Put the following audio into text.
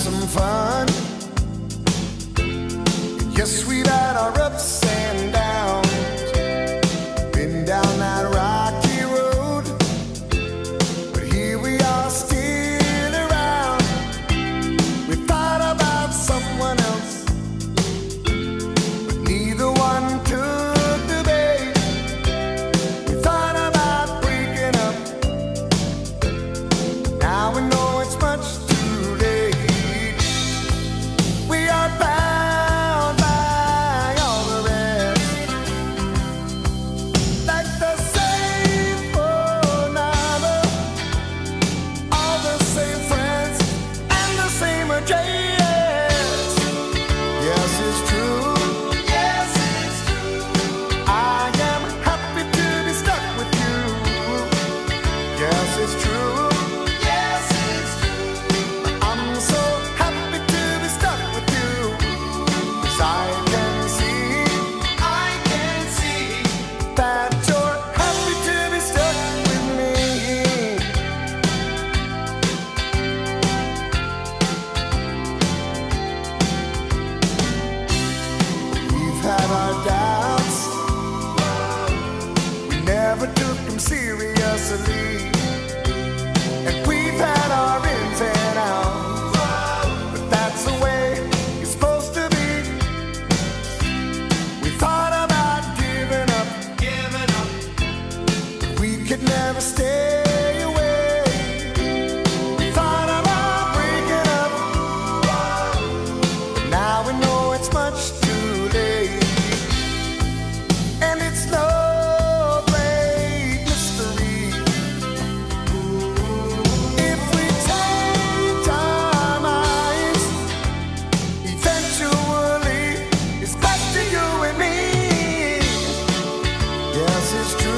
some fun. Yes, we've had our ups you. never took him seriously. And we've had our ins and outs, but that's the way it's supposed to be. We thought about giving up, giving up, but we could never stay. Much is true.